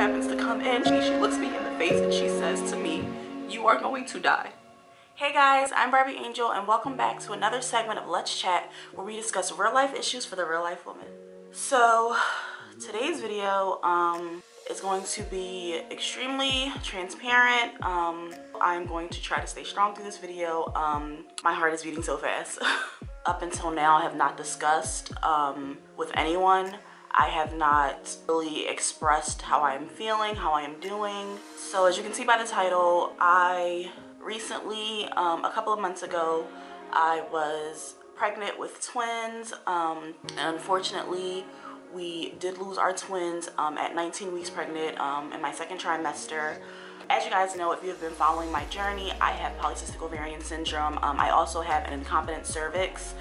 happens to come in. She, she looks me in the face and she says to me, you are going to die. Hey guys, I'm Barbie Angel and welcome back to another segment of Let's Chat where we discuss real life issues for the real life woman. So today's video um, is going to be extremely transparent. Um, I'm going to try to stay strong through this video. Um, my heart is beating so fast. Up until now, I have not discussed um, with anyone I have not really expressed how I am feeling, how I am doing. So as you can see by the title, I recently, um, a couple of months ago, I was pregnant with twins. Um, and unfortunately, we did lose our twins um, at 19 weeks pregnant um, in my second trimester. As you guys know, if you have been following my journey, I have polycystic ovarian syndrome. Um, I also have an incompetent cervix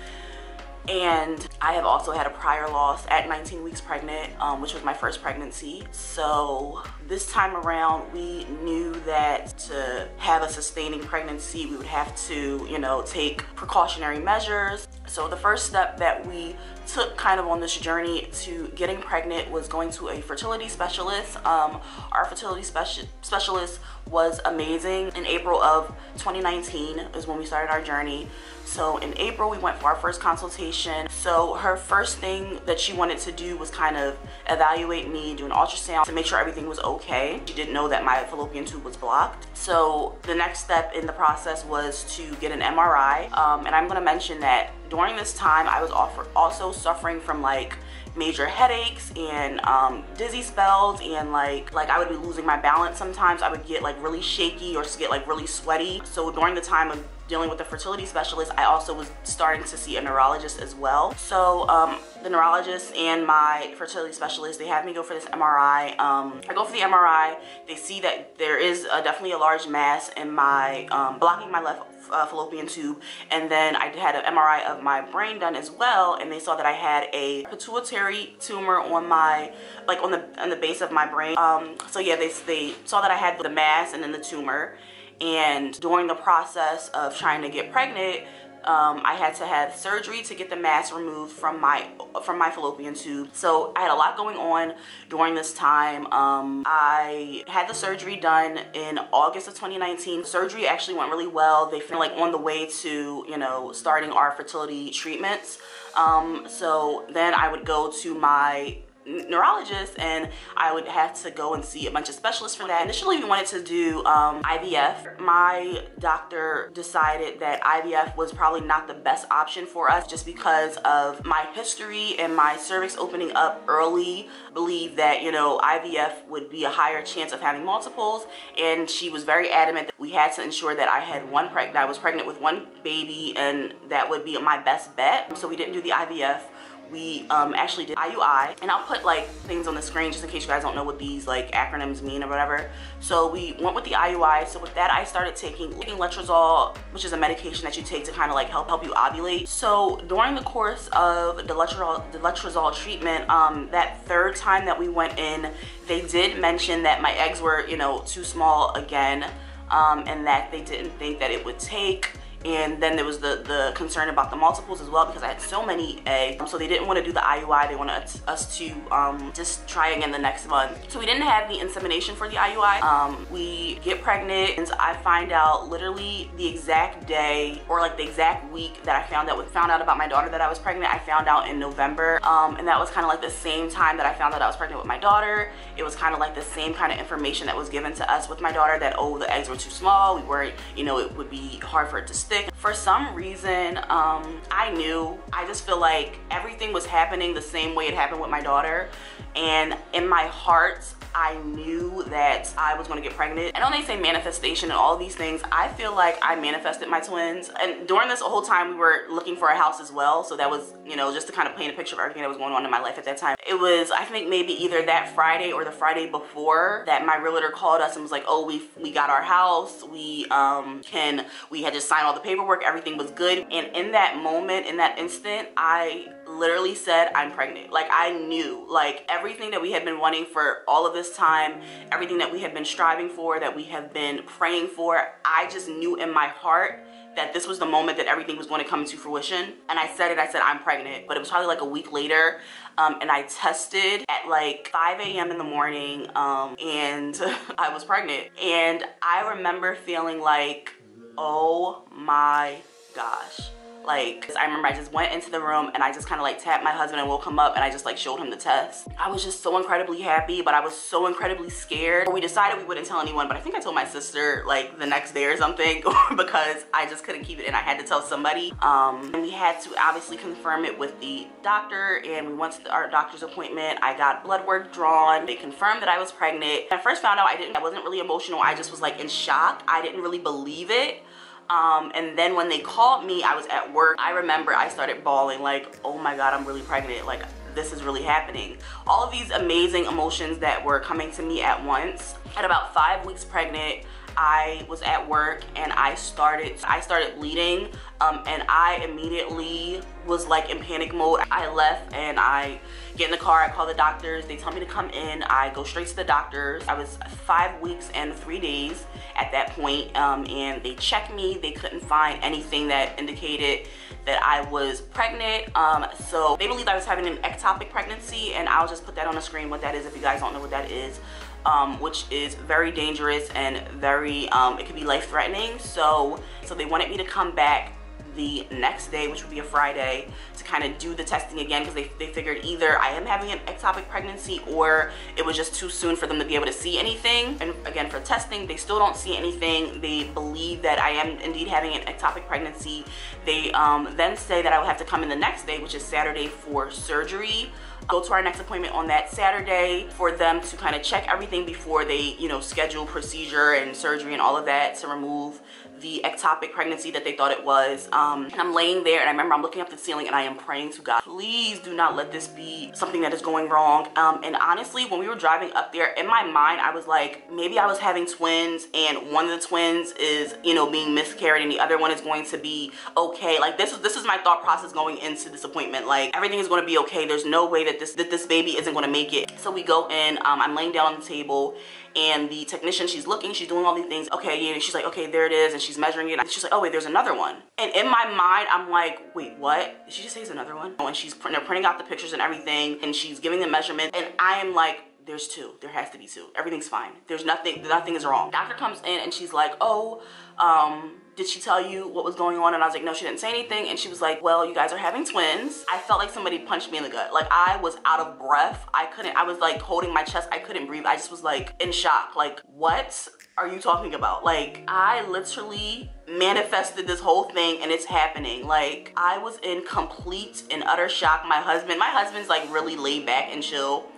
and I have also had a prior loss at 19 weeks pregnant, um, which was my first pregnancy. So this time around, we knew that to have a sustaining pregnancy, we would have to, you know, take precautionary measures. So the first step that we took kind of on this journey to getting pregnant was going to a fertility specialist. Um, our fertility speci specialist was amazing. In April of 2019 is when we started our journey. So in April, we went for our first consultation. So her first thing that she wanted to do was kind of evaluate me, do an ultrasound to make sure everything was okay. She didn't know that my fallopian tube was blocked. So the next step in the process was to get an MRI. Um, and I'm gonna mention that during this time, I was also suffering from like major headaches and um, dizzy spells and like like I would be losing my balance sometimes. I would get like really shaky or get like really sweaty. So during the time of dealing with a fertility specialist, I also was starting to see a neurologist as well. So um, the neurologist and my fertility specialist, they have me go for this MRI. Um, I go for the MRI, they see that there is a, definitely a large mass in my, um, blocking my left uh, fallopian tube and then I had an MRI of my brain done as well and they saw that I had a pituitary tumor on my like on the on the base of my brain. Um, so yeah they, they saw that I had the mass and then the tumor and during the process of trying to get pregnant um, I had to have surgery to get the mass removed from my from my fallopian tube. So I had a lot going on during this time. Um, I had the surgery done in August of 2019. Surgery actually went really well. They feel like on the way to, you know, starting our fertility treatments. Um, so then I would go to my neurologist and I would have to go and see a bunch of specialists for that. Initially we wanted to do um, IVF. My doctor decided that IVF was probably not the best option for us just because of my history and my cervix opening up early. Believe that, you know, IVF would be a higher chance of having multiples and she was very adamant that we had to ensure that I had one pregnant, I was pregnant with one baby and that would be my best bet. So we didn't do the IVF we um, actually did IUI and I'll put like things on the screen just in case you guys don't know what these like acronyms mean or whatever. So we went with the IUI. So with that I started taking, taking letrozole, which is a medication that you take to kind of like help help you ovulate. So during the course of the letrozole, the letrozole treatment, um, that third time that we went in, they did mention that my eggs were, you know, too small again um, and that they didn't think that it would take and then there was the the concern about the multiples as well because I had so many eggs so they didn't want to do the IUI they wanted us to um, just try again the next month. So we didn't have the insemination for the IUI um, we get pregnant and I find out literally the exact day or like the exact week that I found out found out about my daughter that I was pregnant I found out in November. Um, and that was kind of like the same time that I found out I was pregnant with my daughter. It was kind of like the same kind of information that was given to us with my daughter that oh the eggs were too small we weren't you know it would be hard for it to stick. For some reason, um, I knew. I just feel like everything was happening the same way it happened with my daughter. And in my heart, I knew that I was gonna get pregnant. I know they say manifestation and all these things. I feel like I manifested my twins. And during this whole time, we were looking for a house as well. So that was, you know, just to kind of paint a picture of everything that was going on in my life at that time. It was, I think maybe either that Friday or the Friday before that my realtor called us and was like, oh, we we got our house. We um can, we had to sign all the paperwork. Everything was good. And in that moment, in that instant, I literally said I'm pregnant. Like I knew, like everything that we had been wanting for all of this time, everything that we had been striving for, that we have been praying for, I just knew in my heart that this was the moment that everything was going to come to fruition. And I said it, I said, I'm pregnant. But it was probably like a week later. Um, and I tested at like 5 a.m. in the morning um, and I was pregnant. And I remember feeling like, oh my gosh like, I remember I just went into the room and I just kind of like tapped my husband and woke him up and I just like showed him the test. I was just so incredibly happy, but I was so incredibly scared. We decided we wouldn't tell anyone, but I think I told my sister like the next day or something because I just couldn't keep it and I had to tell somebody. Um, and we had to obviously confirm it with the doctor and we went to the, our doctor's appointment. I got blood work drawn. They confirmed that I was pregnant. When I first found out I didn't, I wasn't really emotional. I just was like in shock. I didn't really believe it. Um, and then when they called me, I was at work. I remember I started bawling like, oh my God, I'm really pregnant. Like this is really happening. All of these amazing emotions that were coming to me at once. At about five weeks pregnant, I was at work and I started I started bleeding um, and I immediately was like in panic mode. I left and I get in the car, I call the doctors, they tell me to come in, I go straight to the doctors. I was five weeks and three days at that point, um, and they checked me, they couldn't find anything that indicated that I was pregnant. Um, so they believed I was having an ectopic pregnancy and I'll just put that on the screen what that is if you guys don't know what that is um, which is very dangerous and very, um, it could be life-threatening. So, so they wanted me to come back the next day, which would be a Friday, kind of do the testing again because they, they figured either I am having an ectopic pregnancy or it was just too soon for them to be able to see anything. And again, for testing, they still don't see anything. They believe that I am indeed having an ectopic pregnancy. They um, then say that I will have to come in the next day, which is Saturday for surgery go to our next appointment on that Saturday for them to kind of check everything before they, you know, schedule procedure and surgery and all of that to remove the ectopic pregnancy that they thought it was. Um, and I'm laying there and I remember I'm looking up the ceiling and I am praying to God, please do not let this be something that is going wrong. Um, and honestly, when we were driving up there, in my mind, I was like, maybe I was having twins and one of the twins is, you know, being miscarried and the other one is going to be okay. Like this is, this is my thought process going into this appointment. Like everything is going to be okay. There's no way that this that this baby isn't going to make it. So we go in, um, I'm laying down on the table and the technician, she's looking, she's doing all these things. Okay, yeah, she's like, okay, there it is. And she's measuring it. And she's like, oh wait, there's another one. And in my mind, I'm like, wait, what? Did she just say another one? And she's they're printing out the pictures and everything and she's giving the measurement. And I am like, there's two. There has to be two. Everything's fine. There's nothing, nothing is wrong. Doctor comes in and she's like, oh, um, did she tell you what was going on? And I was like, no, she didn't say anything. And she was like, well, you guys are having twins. I felt like somebody punched me in the gut. Like I was out of breath. I couldn't, I was like holding my chest. I couldn't breathe. I just was like in shock. Like, what are you talking about? Like, I literally manifested this whole thing and it's happening. Like, I was in complete and utter shock. My husband, my husband's like really laid back and chill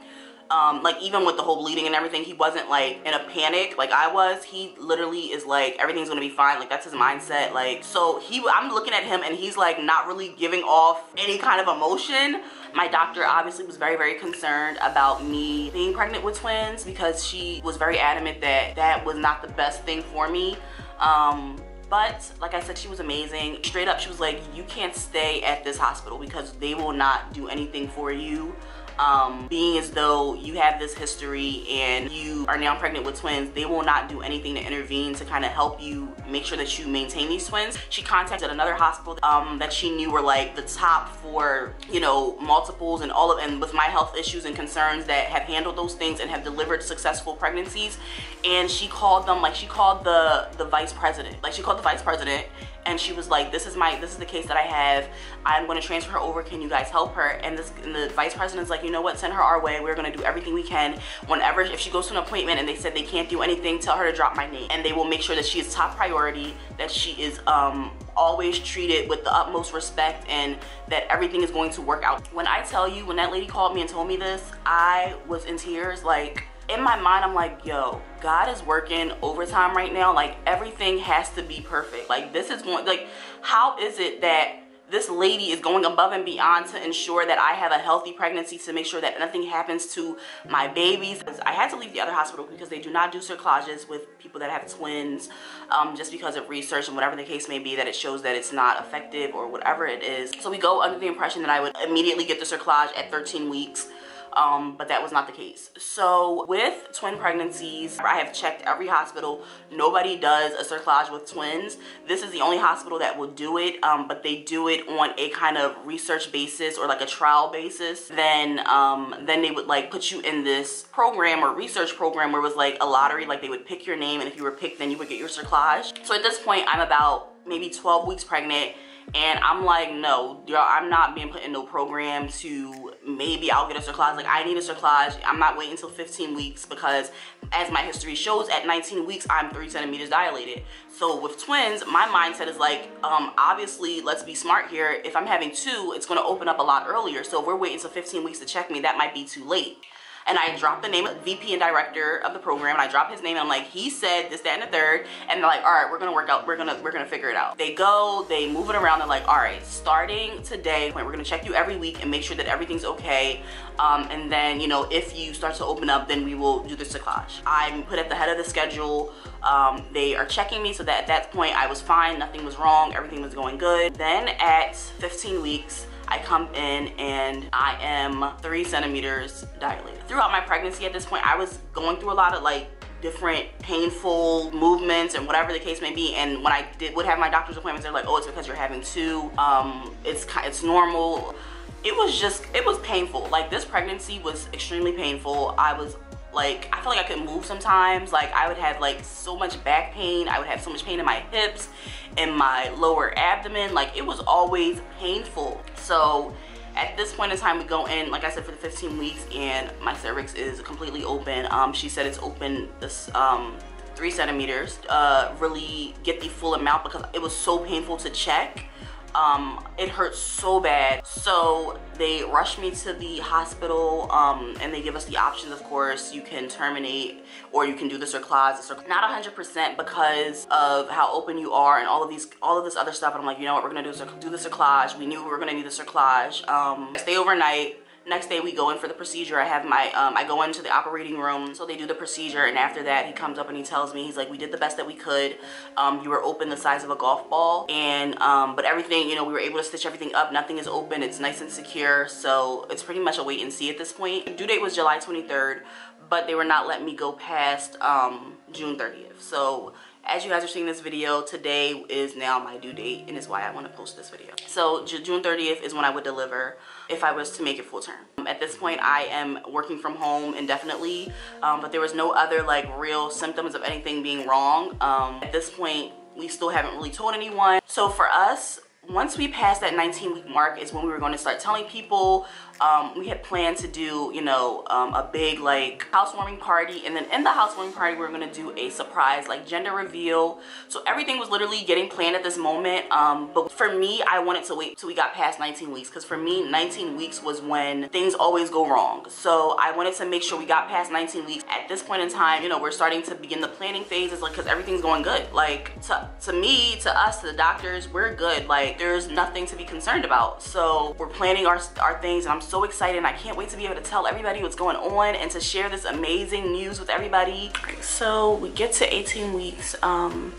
um, like even with the whole bleeding and everything, he wasn't like in a panic like I was. He literally is like, everything's gonna be fine. Like that's his mindset. Like, so he, I'm looking at him and he's like not really giving off any kind of emotion. My doctor obviously was very, very concerned about me being pregnant with twins because she was very adamant that that was not the best thing for me. Um, but like I said, she was amazing. Straight up, she was like, you can't stay at this hospital because they will not do anything for you um, being as though you have this history and you are now pregnant with twins, they will not do anything to intervene to kind of help you make sure that you maintain these twins. She contacted another hospital um, that she knew were like the top for, you know, multiples and all of, and with my health issues and concerns that have handled those things and have delivered successful pregnancies. And she called them, like she called the, the vice president, like she called the vice president and she was like this is my this is the case that i have. I'm going to transfer her over. Can you guys help her? And this and the vice president's like you know what? Send her our way. We're going to do everything we can. Whenever if she goes to an appointment and they said they can't do anything tell her to drop my name. And they will make sure that she is top priority that she is um always treated with the utmost respect and that everything is going to work out. When i tell you when that lady called me and told me this i was in tears like in my mind, I'm like, yo, God is working overtime right now. Like everything has to be perfect. Like this is going, like, how is it that this lady is going above and beyond to ensure that I have a healthy pregnancy to make sure that nothing happens to my babies. I had to leave the other hospital because they do not do cerclages with people that have twins um, just because of research and whatever the case may be that it shows that it's not effective or whatever it is. So we go under the impression that I would immediately get the cerclage at 13 weeks um, but that was not the case. So with twin pregnancies, I have checked every hospital. Nobody does a cerclage with twins. This is the only hospital that will do it, um, but they do it on a kind of research basis or like a trial basis. Then, um, then they would like put you in this program or research program where it was like a lottery, like they would pick your name and if you were picked, then you would get your cerclage. So at this point, I'm about maybe 12 weeks pregnant and I'm like, no, y'all, I'm not being put in no program to maybe I'll get a cerclage. Like, I need a cerclage. I'm not waiting until 15 weeks because, as my history shows, at 19 weeks, I'm three centimeters dilated. So with twins, my mindset is like, um, obviously, let's be smart here. If I'm having two, it's gonna open up a lot earlier. So if we're waiting until 15 weeks to check me, that might be too late and I dropped the name of VP and director of the program and I dropped his name and I'm like, he said this, that, and the third. And they're like, all right, we're gonna work out, we're gonna, we're gonna figure it out. They go, they move it around, they're like, all right, starting today, we're gonna check you every week and make sure that everything's okay. Um, and then, you know, if you start to open up, then we will do the cerclage. I'm put at the head of the schedule. Um, they are checking me so that at that point I was fine, nothing was wrong, everything was going good. Then at 15 weeks, I come in and I am three centimeters dilated. Throughout my pregnancy at this point, I was going through a lot of like different painful movements and whatever the case may be. And when I did would have my doctor's appointments they're like oh it's because you're having two um it's it's normal. It was just it was painful. Like this pregnancy was extremely painful. I was like I feel like I couldn't move sometimes. Like I would have like so much back pain. I would have so much pain in my hips and my lower abdomen. Like it was always painful. So at this point in time we go in like I said for the 15 weeks and my cervix is completely open. Um she said it's open this um three centimeters. Uh really get the full amount because it was so painful to check um, it hurt so bad. So they rushed me to the hospital um, and they give us the options, of course. You can terminate or you can do the cerclage. Not 100% because of how open you are and all of these, all of this other stuff. And I'm like, you know what, we're gonna do, do the cerclage. We knew we were gonna need the cerclage. Um, stay overnight next day we go in for the procedure. I have my um, i go into the operating room. So they do the procedure and after that he comes up and he tells me he's like we did the best that we could. Um, you were open the size of a golf ball and um, but everything you know we were able to stitch everything up. Nothing is open. It's nice and secure. So it's pretty much a wait and see at this point. Due date was july 23rd but they were not letting me go past um, june 30th so as you guys are seeing this video today is now my due date and is why I want to post this video. So June 30th is when I would deliver if I was to make it full term. At this point I am working from home indefinitely um, but there was no other like real symptoms of anything being wrong. Um, at this point we still haven't really told anyone. So for us once we passed that 19 week mark is when we were going to start telling people um, we had planned to do you know um, a big like housewarming party. And then in the housewarming party we are to do a surprise like gender reveal. So everything was literally getting planned at this moment. Um, but for me I wanted to wait till we got past 19 weeks. Because for me 19 weeks was when things always go wrong. So I wanted to make sure we got past 19 weeks. At this point in time you know we're starting to begin the planning phases like because everything's going good. Like to, to me to us to the doctors we're good. Like like there's nothing to be concerned about. So we're planning our, our things and I'm so excited and I can't wait to be able to tell everybody what's going on and to share this amazing news with everybody. So we get to 18 weeks um,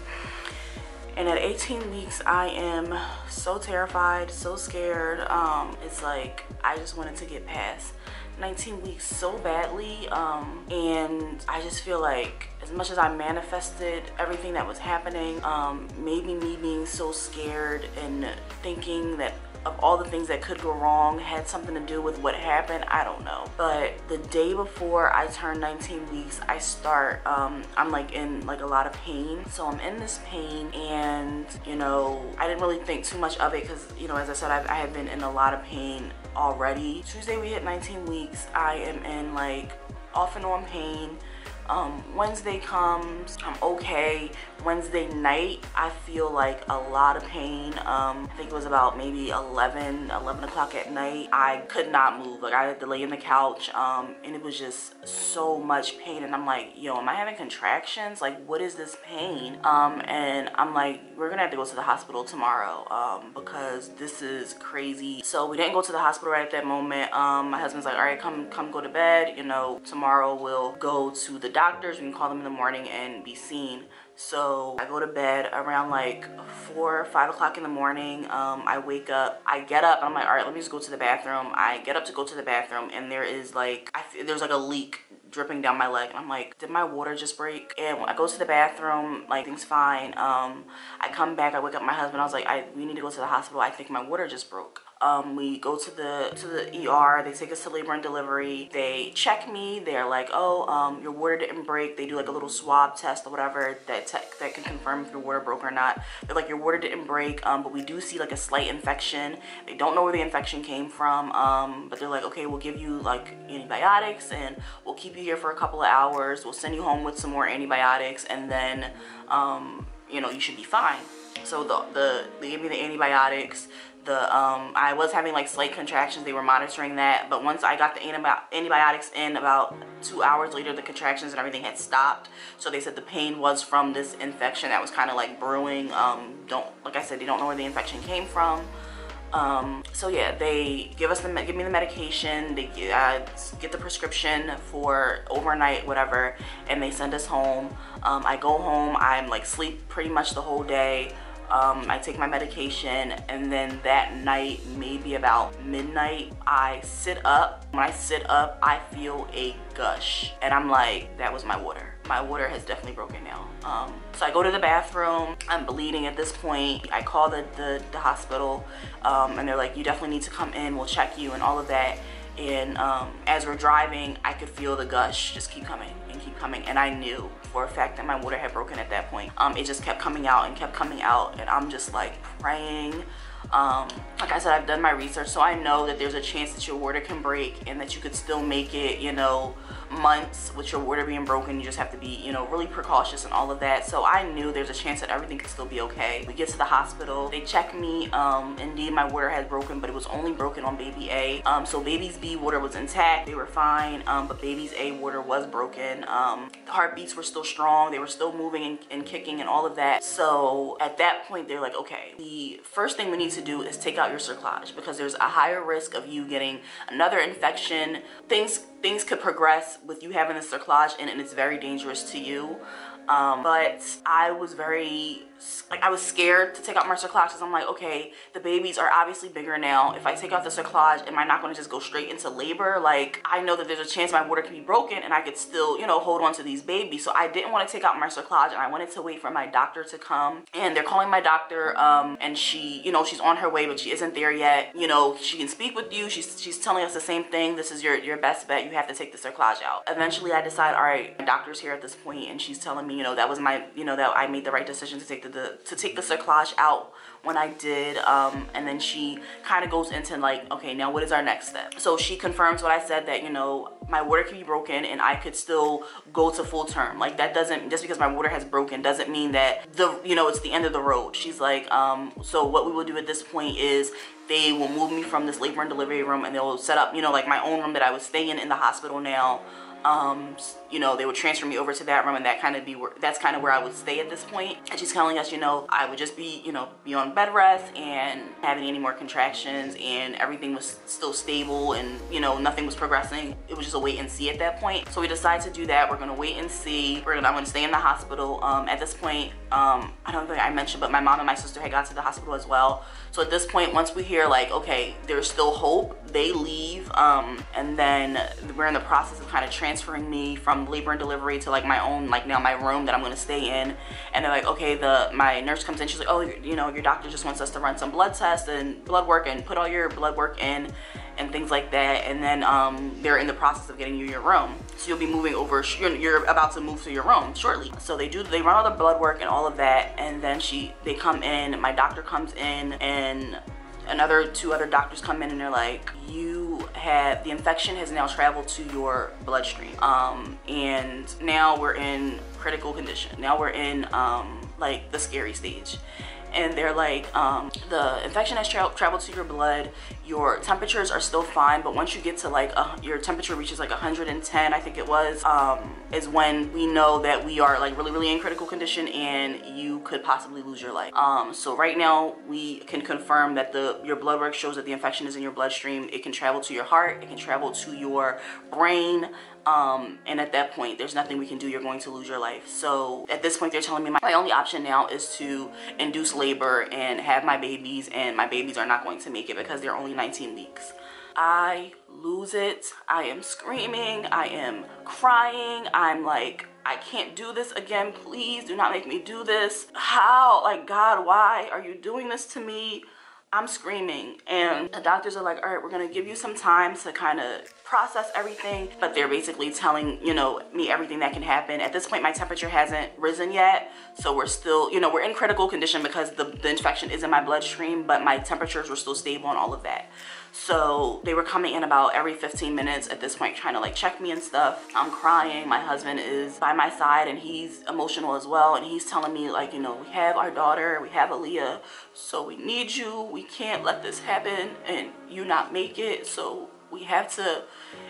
and at 18 weeks I am so terrified, so scared. Um, it's like I just wanted to get past 19 weeks so badly um, and I just feel like as much as I manifested everything that was happening um, maybe me being so scared and thinking that of all the things that could go wrong had something to do with what happened i don't know but the day before i turn 19 weeks i start um, i'm like in like a lot of pain so i'm in this pain and you know i didn't really think too much of it because you know as i said I've, i have been in a lot of pain already. Tuesday we hit 19 weeks. I am in like off and on pain um, Wednesday comes, I'm okay. Wednesday night, I feel like a lot of pain. Um, I think it was about maybe 11, 11 o'clock at night. I could not move. Like I had to lay in the couch um, and it was just so much pain. And I'm like, yo, am I having contractions? Like, what is this pain? Um, and I'm like, we're gonna have to go to the hospital tomorrow um, because this is crazy. So we didn't go to the hospital right at that moment. Um, my husband's like, all right, come, come go to bed. You know, tomorrow we'll go to the doctors, we can call them in the morning and be seen. So I go to bed around like four, five o'clock in the morning. Um, I wake up, I get up, I'm like, all right, let me just go to the bathroom. I get up to go to the bathroom and there is like, I feel, there's like a leak dripping down my leg and I'm like did my water just break and when I go to the bathroom like things fine um I come back I wake up my husband I was like I we need to go to the hospital I think my water just broke um, we go to the to the ER. They take us to labor and delivery. They check me. They're like, oh, um, your water didn't break. They do like a little swab test or whatever that that can confirm if your water broke or not. They're like, your water didn't break, um, but we do see like a slight infection. They don't know where the infection came from, um, but they're like, okay, we'll give you like antibiotics and we'll keep you here for a couple of hours. We'll send you home with some more antibiotics and then, um, you know, you should be fine. So the, the they gave me the antibiotics the um, I was having like slight contractions. They were monitoring that. But once I got the antibi antibiotics in about two hours later the contractions and everything had stopped. So they said the pain was from this infection that was kind of like brewing. Um, don't like I said they don't know where the infection came from. Um, so yeah they give us the give me the medication. They uh, get the prescription for overnight whatever and they send us home. Um, I go home. I'm like sleep pretty much the whole day um, I take my medication and then that night, maybe about midnight, I sit up. When I sit up, I feel a gush and I'm like, that was my water. My water has definitely broken now. Um, so I go to the bathroom, I'm bleeding at this point. I call the, the, the hospital um, and they're like, you definitely need to come in, we'll check you and all of that. And um, as we're driving, I could feel the gush just keep coming and keep coming. And I knew for a fact that my water had broken at that point. Um, it just kept coming out and kept coming out. And I'm just like praying um, like I said, I've done my research, so I know that there's a chance that your water can break and that you could still make it, you know, months with your water being broken. You just have to be, you know, really precautious and all of that. So I knew there's a chance that everything could still be okay. We get to the hospital, they check me. Um, indeed, my water had broken, but it was only broken on baby A. Um, so baby's B water was intact, they were fine, um, but baby's A water was broken. Um, the heartbeats were still strong, they were still moving and, and kicking and all of that. So at that point, they're like, okay, the first thing we need to do is take out your cerclage because there's a higher risk of you getting another infection. Things things could progress with you having a cerclage and, and it's very dangerous to you. Um, but I was very like I was scared to take out my cerclage because I'm like, okay, the babies are obviously bigger now. If I take out the cerclage, am I not going to just go straight into labor? Like I know that there's a chance my water could be broken and I could still, you know, hold on to these babies. So I didn't want to take out my cerclage and I wanted to wait for my doctor to come. And they're calling my doctor um, and she, you know, she's on her way, but she isn't there yet. You know, she can speak with you. She's, she's telling us the same thing. This is your, your best bet. You have to take the cerclage out. Eventually I decide, all right, my doctor's here at this point and she's telling me, you know, that was my, you know, that I made the right decision to take the, the to take the cerclage out when I did um, and then she kind of goes into like okay now what is our next step? So she confirms what I said that you know my water can be broken and I could still go to full term. Like that doesn't just because my water has broken doesn't mean that the you know it's the end of the road. She's like um, so what we will do at this point is they will move me from this labor and delivery room and they'll set up you know like my own room that I was staying in the hospital now. Um, you know, they would transfer me over to that room and that kind of be where, that's kind of where I would stay at this point. And she's telling us, you know, I would just be, you know, be on bed rest and having any more contractions and everything was still stable and, you know, nothing was progressing. It was just a wait and see at that point. So we decided to do that. We're gonna wait and see. We're gonna, I'm gonna stay in the hospital. Um, at this point, um, I don't think I mentioned, but my mom and my sister had got to the hospital as well. So at this point, once we hear like, okay, there's still hope, they leave. Um, and then we're in the process of kind of transferring me from labor and delivery to like my own, like now my room that I'm gonna stay in. And they're like, okay, the my nurse comes in, she's like, oh, you know, your doctor just wants us to run some blood tests and blood work and put all your blood work in and things like that. And then um, they're in the process of getting you your room. So you'll be moving over, you're, you're about to move to your room shortly. So they do, they run all the blood work and all of that. And then she, they come in, my doctor comes in and and another two other doctors come in and they're like you have the infection has now traveled to your bloodstream um, and now we're in critical condition. Now we're in um, like the scary stage and they're like um, the infection has tra traveled to your blood. Your temperatures are still fine but once you get to like uh, your temperature reaches like 110 I think it was um, is when we know that we are like really really in critical condition and you could possibly lose your life. Um, so right now we can confirm that the your blood work shows that the infection is in your bloodstream. It can travel to your heart. It can travel to your brain Um, and at that point, there's nothing we can do. You're going to lose your life. So at this point, they're telling me my, my only option now is to induce labor and have my babies, and my babies are not going to make it because they're only 19 weeks. I lose it. I am screaming. I am crying. I'm like, I can't do this again. Please do not make me do this. How? Like, God, why are you doing this to me? I'm screaming and the doctors are like, all right, we're gonna give you some time to kind of process everything, but they're basically telling, you know, me everything that can happen. At this point, my temperature hasn't risen yet, so we're still, you know, we're in critical condition because the, the infection is in my bloodstream, but my temperatures were still stable and all of that. So they were coming in about every 15 minutes at this point trying to like check me and stuff. I'm crying. My husband is by my side and he's emotional as well. And he's telling me like, you know, we have our daughter, we have Aaliyah, so we need you. We can't let this happen and you not make it. So we have to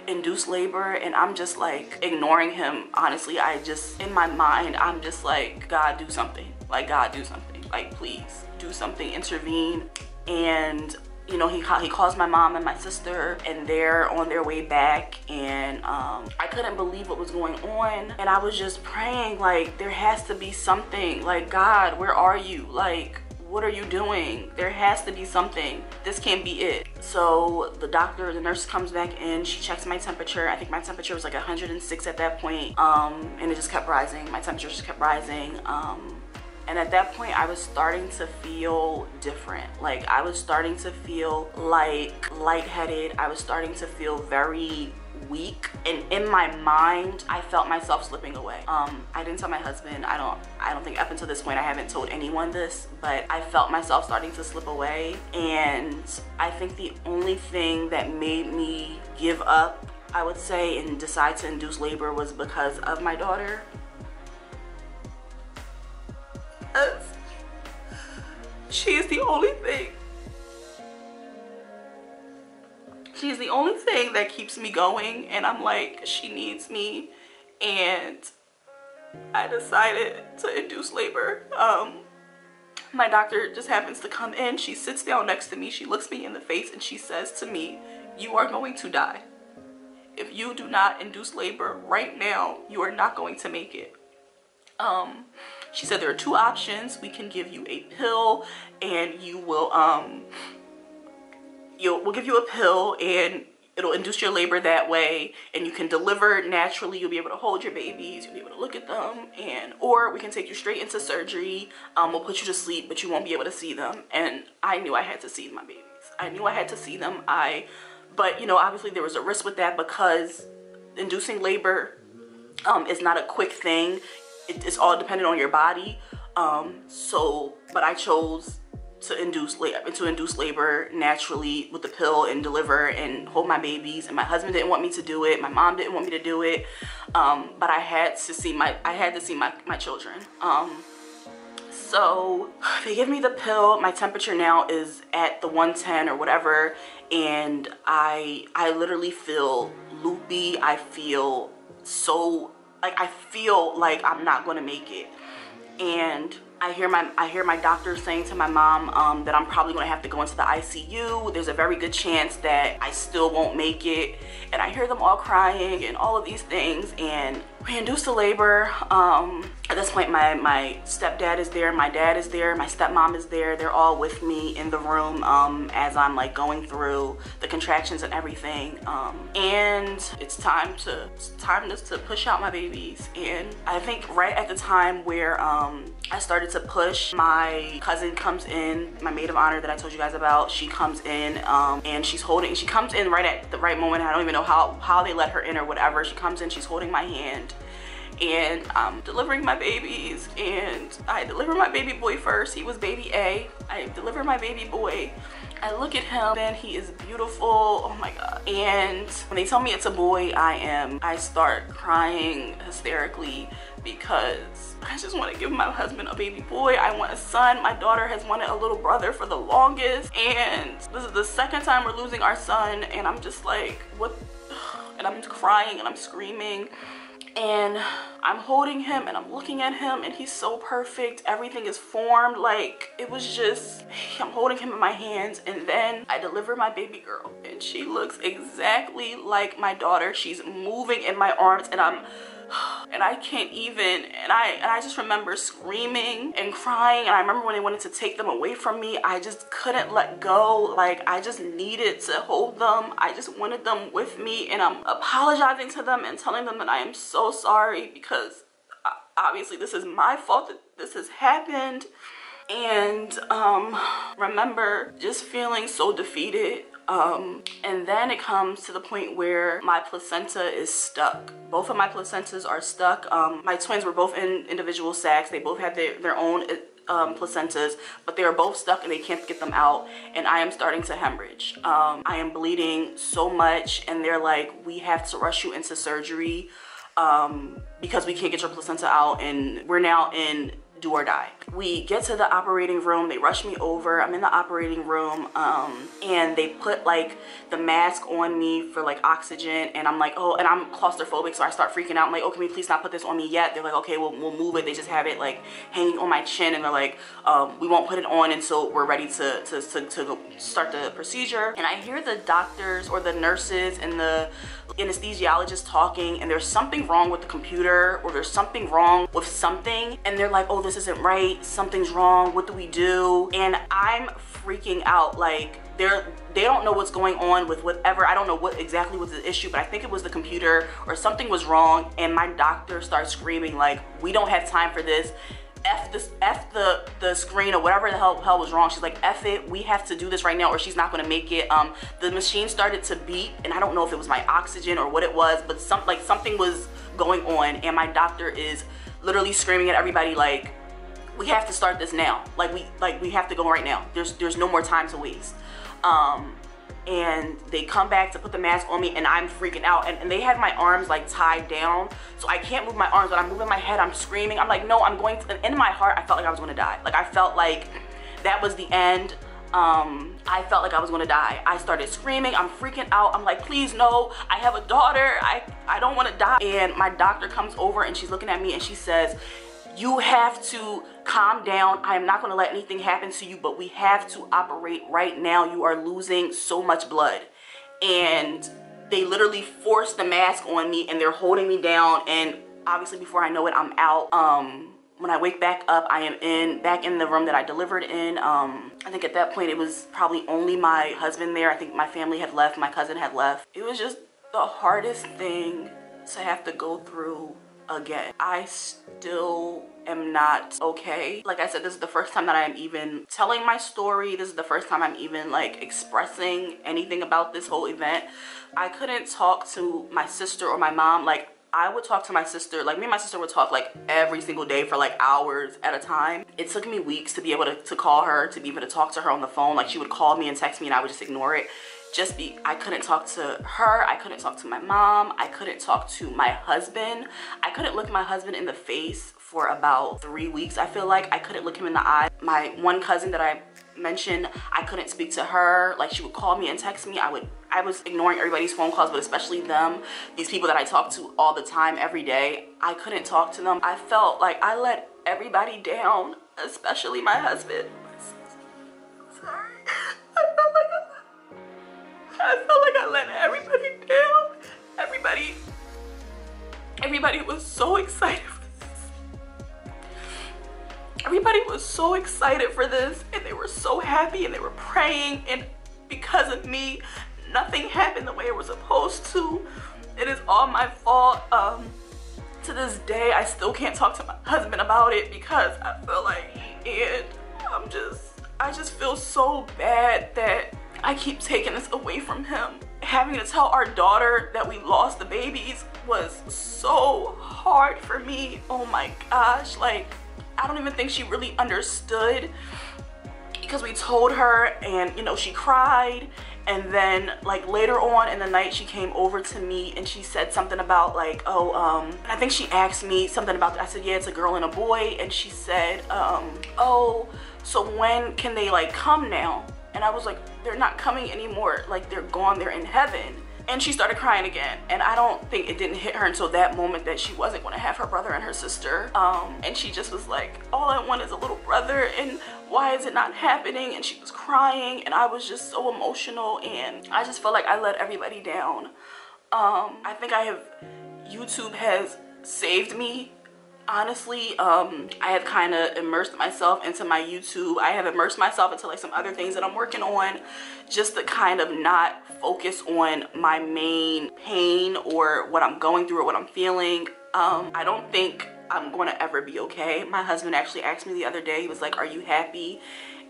induce labor and I'm just like ignoring him. Honestly, I just, in my mind, I'm just like, God, do something. Like, God, do something. Like, please do something, intervene. And you know, he, he calls my mom and my sister and they're on their way back and um, I couldn't believe what was going on. And I was just praying like, there has to be something. Like, God, where are you? Like, what are you doing? There has to be something. This can't be it. So the doctor, the nurse comes back in, she checks my temperature. I think my temperature was like 106 at that point. Um, and it just kept rising. My temperature just kept rising. Um, and at that point, I was starting to feel different. Like I was starting to feel like lightheaded. I was starting to feel very weak. And in my mind I felt myself slipping away. Um I didn't tell my husband. I don't I don't think up until this point I haven't told anyone this but I felt myself starting to slip away. And I think the only thing that made me give up I would say and decide to induce labor was because of my daughter because she is the only thing. She is the only thing that keeps me going and I'm like, she needs me and I decided to induce labor. Um, my doctor just happens to come in. She sits down next to me. She looks me in the face and she says to me, you are going to die. If you do not induce labor right now, you are not going to make it. Um, she said there are two options. We can give you a pill and you will, um, you'll, we'll give you a pill and it'll induce your labor that way and you can deliver naturally. You'll be able to hold your babies. You'll be able to look at them and or we can take you straight into surgery. Um, we'll put you to sleep but you won't be able to see them. And i knew i had to see my babies. I knew i had to see them. I but you know obviously there was a risk with that because inducing labor um, is not a quick thing it, it's all dependent on your body. Um, so, but I chose to induce labor to induce labor naturally with the pill and deliver and hold my babies. And my husband didn't want me to do it. My mom didn't want me to do it. Um, but I had to see my I had to see my, my children. Um, so they give me the pill. My temperature now is at the 110 or whatever. And I I literally feel loopy. I feel so like I feel like I'm not gonna make it. And I hear my I hear my doctor saying to my mom um, that I'm probably gonna have to go into the ICU. There's a very good chance that I still won't make it. And I hear them all crying and all of these things. And we induced the labor. Um, at this point, my, my stepdad is there, my dad is there, my stepmom is there. They're all with me in the room um, as I'm like going through the contractions and everything. Um, and it's time to it's time to, to push out my babies. And I think right at the time where um, I started to push, my cousin comes in, my maid of honor that I told you guys about. She comes in um, and she's holding. She comes in right at the right moment. I don't even know how how they let her in or whatever. She comes in, she's holding my hand and I'm delivering my babies and I deliver my baby boy first. He was baby A. I deliver my baby boy. I look at him and he is beautiful. Oh my God. And when they tell me it's a boy, I am, I start crying hysterically because I just want to give my husband a baby boy. I want a son. My daughter has wanted a little brother for the longest. And this is the second time we're losing our son. And I'm just like, what? And I'm crying and I'm screaming and I'm holding him and I'm looking at him and he's so perfect. Everything is formed. Like it was just, I'm holding him in my hands and then I deliver my baby girl and she looks exactly like my daughter. She's moving in my arms and I'm and I can't even and I and I just remember screaming and crying. And I remember when they wanted to take them away from me I just couldn't let go. Like I just needed to hold them. I just wanted them with me. And I'm apologizing to them and telling them that I am so sorry because uh, obviously this is my fault that this has happened. And um remember just feeling so defeated um, and then it comes to the point where my placenta is stuck. Both of my placentas are stuck. Um, my twins were both in individual sacs. They both had their, their own um, placentas, but they are both stuck and they can't get them out. And I am starting to hemorrhage. Um, I am bleeding so much and they're like, we have to rush you into surgery um, because we can't get your placenta out. And we're now in do or die. We get to the operating room, they rush me over, I'm in the operating room, um, and they put like the mask on me for like oxygen, and I'm like, oh, and I'm claustrophobic, so I start freaking out. I'm like, oh, can we please not put this on me yet? They're like, okay, we'll, we'll move it. They just have it like hanging on my chin, and they're like, um, we won't put it on until we're ready to, to, to, to start the procedure. And I hear the doctors or the nurses and the anesthesiologist talking and there's something wrong with the computer or there's something wrong with something and they're like oh this isn't right something's wrong what do we do and i'm freaking out like they're they don't know what's going on with whatever i don't know what exactly was the issue but i think it was the computer or something was wrong and my doctor starts screaming like we don't have time for this F this F the the screen or whatever the hell, hell was wrong. She's like, F it, we have to do this right now or she's not gonna make it. Um the machine started to beep and I don't know if it was my oxygen or what it was, but some like something was going on and my doctor is literally screaming at everybody like we have to start this now. Like we like we have to go right now. There's there's no more time to waste. Um and they come back to put the mask on me and I'm freaking out. And, and, they have my arms like tied down. So I can't move my arms but I'm moving my head. I'm screaming. I'm like no I'm going to and in my heart I felt like I was gonna die. Like I felt like that was the end. Um, I felt like I was gonna die. I started screaming. I'm freaking out. I'm like please no. I have a daughter. I I don't want to die. And my doctor comes over and she's looking at me and she says you have to calm down. I am not going to let anything happen to you, but we have to operate right now. You are losing so much blood. And they literally forced the mask on me and they're holding me down. And obviously before I know it, I'm out. Um, when I wake back up, I am in back in the room that I delivered in. Um, I think at that point it was probably only my husband there. I think my family had left, my cousin had left. It was just the hardest thing to have to go through again. I still am not okay. Like I said, this is the first time that I am even telling my story. This is the first time I'm even like expressing anything about this whole event. I couldn't talk to my sister or my mom. Like I would talk to my sister, like me and my sister would talk like every single day for like hours at a time. It took me weeks to be able to, to call her, to be able to talk to her on the phone. Like she would call me and text me and I would just ignore it just be I couldn't talk to her I couldn't talk to my mom I couldn't talk to my husband. I couldn't look my husband in the face for about three weeks I feel like. I couldn't look him in the eye. My one cousin that I mentioned I couldn't speak to her. Like she would call me and text me. I would I was ignoring everybody's phone calls but especially them these people that I talk to all the time every day. I couldn't talk to them. I felt like I let everybody down especially my husband I felt like I let everybody down. Everybody, everybody was so excited for this. Everybody was so excited for this and they were so happy and they were praying and because of me, nothing happened the way it was supposed to. It is all my fault. Um, to this day, I still can't talk to my husband about it because I feel like, and I'm just, I just feel so bad that I keep taking this away from him. Having to tell our daughter that we lost the babies was so hard for me. Oh my gosh, like I don't even think she really understood because we told her and you know she cried and then like later on in the night she came over to me and she said something about like oh um I think she asked me something about I said yeah it's a girl and a boy and she said um oh so when can they like come now and I was like, they're not coming anymore. Like they're gone, they're in heaven. And she started crying again. And I don't think it didn't hit her until that moment that she wasn't gonna have her brother and her sister. Um, and she just was like, all I want is a little brother and why is it not happening? And she was crying and I was just so emotional and I just felt like I let everybody down. Um, I think I have, YouTube has saved me honestly um i have kind of immersed myself into my youtube. I have immersed myself into like some other things that i'm working on just to kind of not focus on my main pain or what i'm going through or what i'm feeling. Um i don't think i'm going to ever be okay. My husband actually asked me the other day he was like are you happy?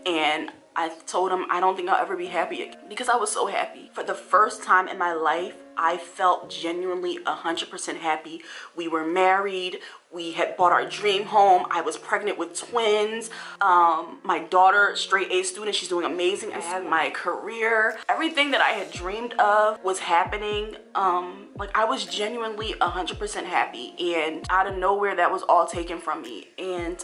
And I told him I don't think I'll ever be happy again because I was so happy. For the first time in my life, I felt genuinely 100% happy. We were married. We had bought our dream home. I was pregnant with twins. Um, my daughter, straight A student, she's doing amazing. I had my career. Everything that I had dreamed of was happening. Um, like I was genuinely 100% happy and out of nowhere that was all taken from me. And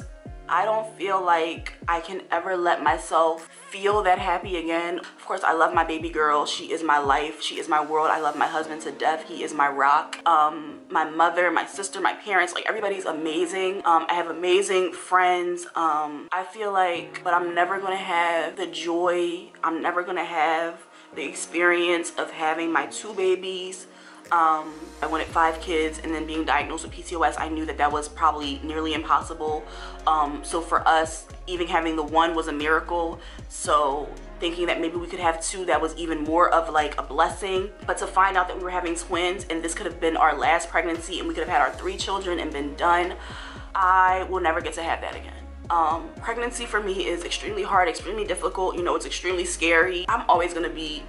I don't feel like I can ever let myself feel that happy again. Of course, I love my baby girl. She is my life. She is my world. I love my husband to death. He is my rock. Um, my mother, my sister, my parents, like everybody's amazing. Um, I have amazing friends. Um, I feel like, but I'm never gonna have the joy. I'm never gonna have the experience of having my two babies um, I wanted five kids and then being diagnosed with PCOS, I knew that that was probably nearly impossible. Um, so for us, even having the one was a miracle. So thinking that maybe we could have two, that was even more of like a blessing. But to find out that we were having twins and this could have been our last pregnancy and we could have had our three children and been done, I will never get to have that again. Um, pregnancy for me is extremely hard, extremely difficult. You know, it's extremely scary. I'm always gonna be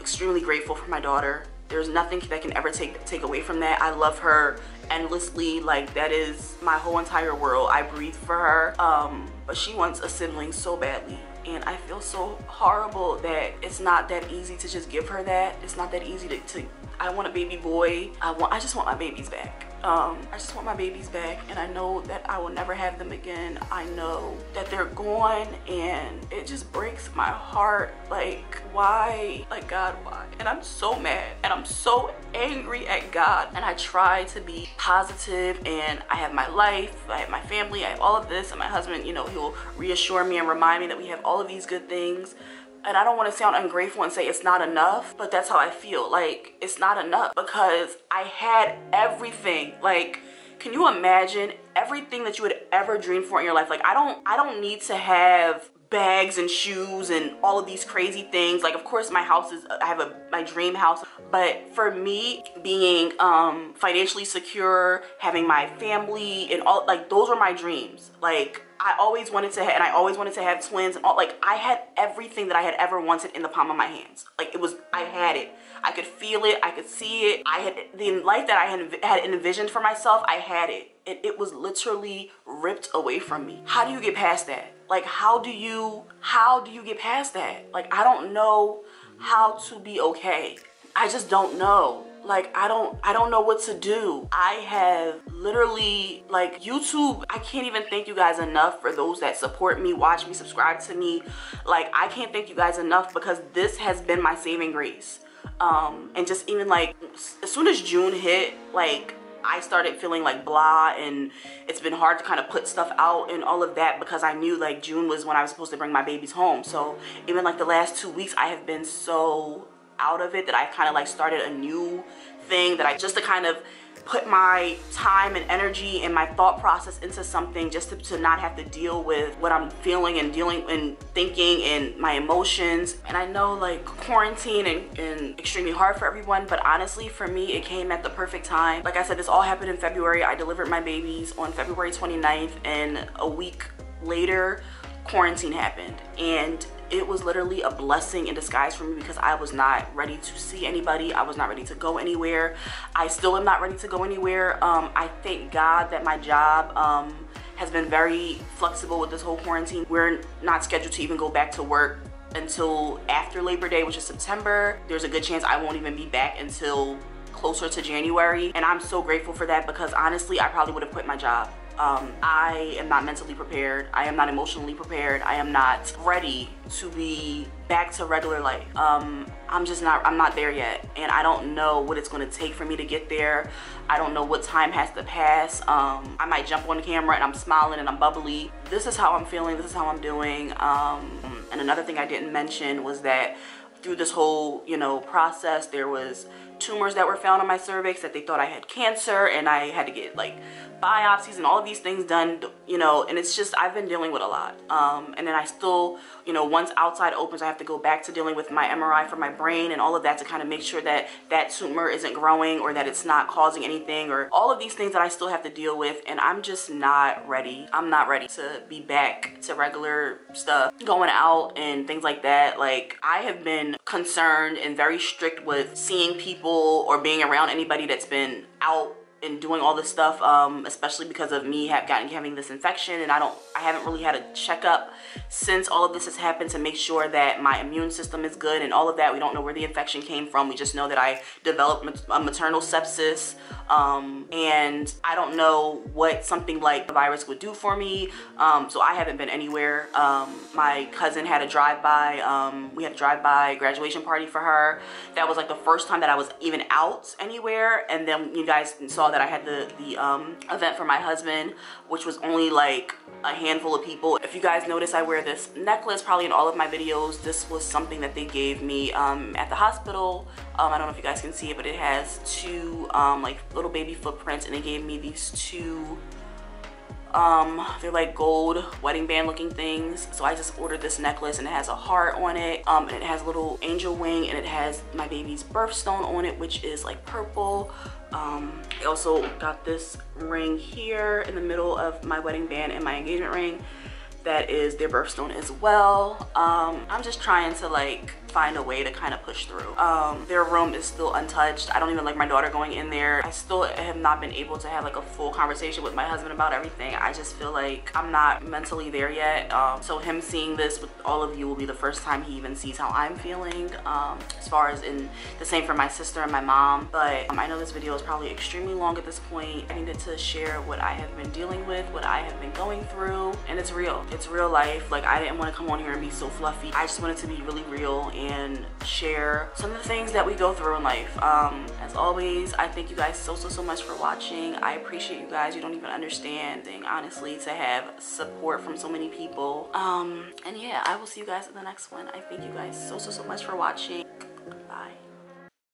extremely grateful for my daughter there's nothing that can ever take take away from that. I love her endlessly. Like that is my whole entire world. I breathe for her. Um, but she wants a sibling so badly. And I feel so horrible that it's not that easy to just give her that. It's not that easy to, to I want a baby boy. I want I just want my babies back. Um, I just want my babies back and I know that I will never have them again. I know that they're gone and it just breaks my heart. Like, why? Like, God, why? And I'm so mad and I'm so angry at God. And I try to be positive and I have my life, I have my family, I have all of this. And my husband, you know, he'll reassure me and remind me that we have all of these good things and I don't want to sound ungrateful and say it's not enough, but that's how I feel. Like, it's not enough because I had everything. Like, can you imagine everything that you would ever dream for in your life? Like, I don't, I don't need to have bags and shoes and all of these crazy things like of course my house is i have a my dream house but for me being um financially secure having my family and all like those were my dreams like I always wanted to have, and I always wanted to have twins and all like I had everything that I had ever wanted in the palm of my hands. Like it was I had it. I could feel it. I could see it. I had the life that I had had envisioned for myself I had it. And it was literally ripped away from me. How do you get past that? Like how do you how do you get past that? Like I don't know how to be okay. I just don't know like i don't i don't know what to do. I have literally like youtube i can't even thank you guys enough for those that support me watch me subscribe to me. Like i can't thank you guys enough because this has been my saving grace. Um and just even like as soon as june hit like I started feeling like blah and it's been hard to kind of put stuff out and all of that because I knew like June was when I was supposed to bring my babies home. So even like the last two weeks I have been so out of it that I kind of like started a new thing that I just to kind of put my time and energy and my thought process into something just to, to, not have to deal with what I'm feeling and dealing and thinking and my emotions. And I know like quarantine and, and extremely hard for everyone, but honestly for me, it came at the perfect time. Like I said, this all happened in February. I delivered my babies on February 29th and a week later, quarantine happened. And it was literally a blessing in disguise for me because I was not ready to see anybody. I was not ready to go anywhere. I still am not ready to go anywhere. Um, I thank God that my job um, has been very flexible with this whole quarantine. We're not scheduled to even go back to work until after Labor Day, which is September. There's a good chance I won't even be back until closer to January. And I'm so grateful for that because honestly, I probably would have quit my job Um, I am not mentally prepared. I am not emotionally prepared. I am not ready to be back to regular life. Um, I'm just not, I'm not there yet. And I don't know what it's gonna take for me to get there. I don't know what time has to pass. Um, I might jump on camera and I'm smiling and I'm bubbly. This is how I'm feeling, this is how I'm doing. Um, and another thing I didn't mention was that through this whole, you know, process, there was tumors that were found on my cervix that they thought I had cancer and I had to get like biopsies and all of these things done, you know, and it's just, I've been dealing with a lot. Um, and then I still, you know, once outside opens, I have to go back to dealing with my MRI for my brain and all of that to kind of make sure that that tumor isn't growing or that it's not causing anything or all of these things that I still have to deal with. And I'm just not ready. I'm not ready to be back to regular stuff, going out and things like that. Like I have been concerned and very strict with seeing people or being around anybody that's been out and doing all this stuff, um, especially because of me have gotten having this infection and I don't, I haven't really had a checkup since all of this has happened to make sure that my immune system is good and all of that. We don't know where the infection came from. We just know that I developed a maternal sepsis um, and I don't know what something like the virus would do for me. Um, so I haven't been anywhere. Um, my cousin had a drive-by. Um, we had a drive-by graduation party for her. That was like the first time that I was even out anywhere. And then you guys saw that I had the, the um, event for my husband, which was only like a handful of people. If you guys notice, I wear this necklace probably in all of my videos. This was something that they gave me um, at the hospital. Um, I don't know if you guys can see it, but it has two um, like little baby footprints and they gave me these two um they're like gold wedding band looking things so i just ordered this necklace and it has a heart on it um and it has a little angel wing and it has my baby's birthstone on it which is like purple um, I also got this ring here in the middle of my wedding band and my engagement ring that is their birthstone as well. Um, I'm just trying to like find a way to kind of push through. Um, their room is still untouched. I don't even like my daughter going in there. I still have not been able to have like a full conversation with my husband about everything. I just feel like I'm not mentally there yet. Um, so him seeing this with all of you will be the first time he even sees how I'm feeling. Um, as far as in the same for my sister and my mom. But um, I know this video is probably extremely long at this point. I needed to share what I have been dealing with, what I have been going through. And it's real. It's real life. Like I didn't want to come on here and be so fluffy. I just wanted to be really real and share some of the things that we go through in life. Um, as always, I thank you guys so, so, so much for watching. I appreciate you guys. You don't even understand, thing, honestly, to have support from so many people. Um, and yeah, I will see you guys in the next one. I thank you guys so, so, so much for watching. Bye.